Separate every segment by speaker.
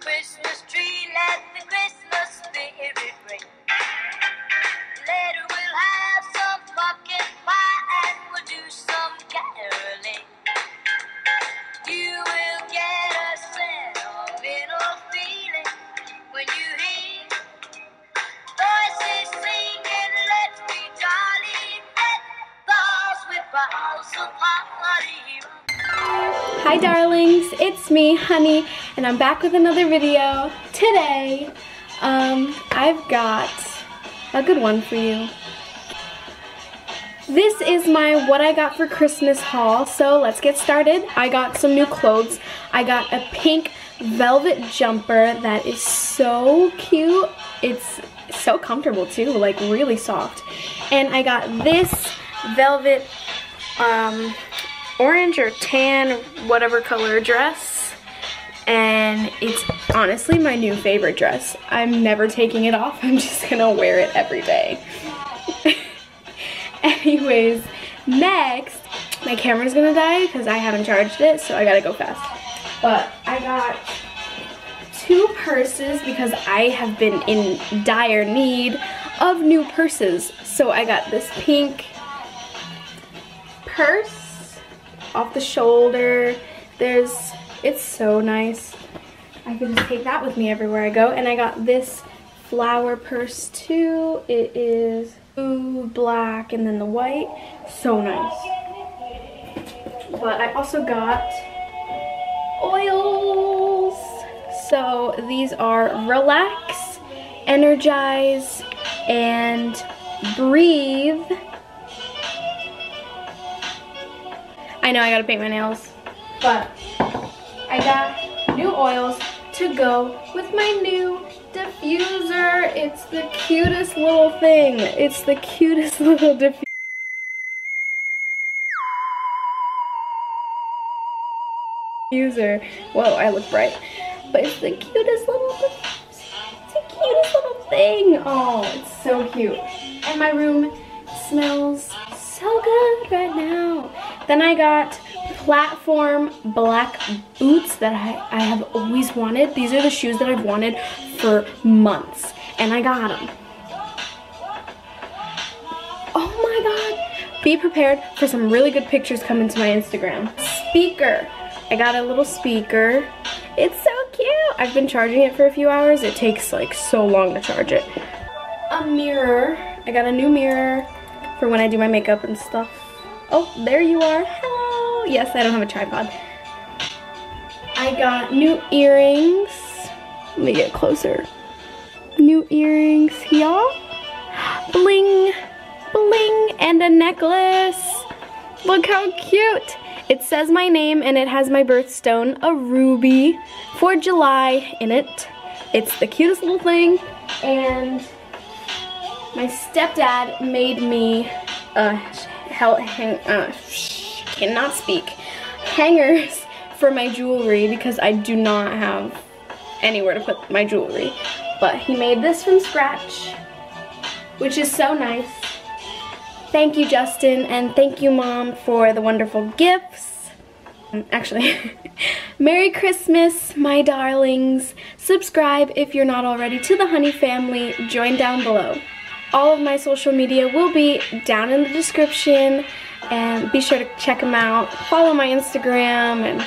Speaker 1: Christmas tree, let the Christmas spirit ring. Later we'll have
Speaker 2: Hi darlings, it's me, Honey, and I'm back with another video. Today, um, I've got a good one for you. This is my what I got for Christmas haul, so let's get started. I got some new clothes. I got a pink velvet jumper that is so cute. It's so comfortable too, like really soft. And I got this velvet um, orange or tan, whatever color dress. And it's honestly my new favorite dress. I'm never taking it off. I'm just gonna wear it every day. Anyways, next, my camera's gonna die because I haven't charged it, so I gotta go fast. But I got two purses because I have been in dire need of new purses. So I got this pink purse off the shoulder. There's, it's so nice. I can just take that with me everywhere I go. And I got this flower purse too. It is blue, black, and then the white. So nice. But I also got oils. So these are Relax, Energize, and Breathe. I know I gotta paint my nails, but I got new oils to go with my new diffuser. It's the cutest little thing. It's the cutest little diffuser. Whoa, I look bright. But it's the cutest little. It's the cutest little thing. Oh, it's so cute. And my room Then I got platform black boots that I, I have always wanted. These are the shoes that I've wanted for months. And I got them. Oh my god. Be prepared for some really good pictures coming to my Instagram. Speaker. I got a little speaker. It's so cute. I've been charging it for a few hours. It takes like so long to charge it. A mirror. I got a new mirror for when I do my makeup and stuff. Oh, there you are. Hello. Yes, I don't have a tripod. I got new earrings. Let me get closer. New earrings here. Bling, bling, and a necklace. Look how cute. It says my name and it has my birthstone, a ruby, for July in it. It's the cutest little thing. And my stepdad made me a hang, uh, cannot speak, hangers for my jewelry because I do not have anywhere to put my jewelry. But he made this from scratch, which is so nice. Thank you, Justin, and thank you, Mom, for the wonderful gifts. Um, actually, Merry Christmas, my darlings. Subscribe if you're not already to the Honey family. Join down below. All of my social media will be down in the description, and be sure to check them out. Follow my Instagram, and,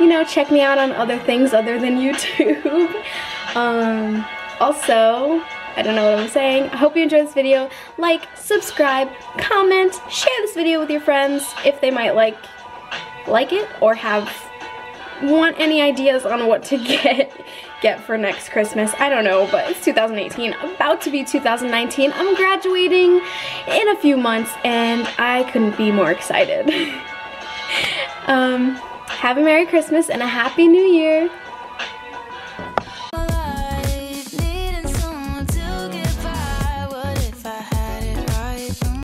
Speaker 2: you know, check me out on other things other than YouTube. um, also, I don't know what I'm saying. I hope you enjoyed this video. Like, subscribe, comment, share this video with your friends if they might like like it or have want any ideas on what to get get for next Christmas. I don't know, but it's 2018, about to be 2019. I'm graduating in a few months and I couldn't be more excited. um, have a Merry Christmas and a Happy New Year.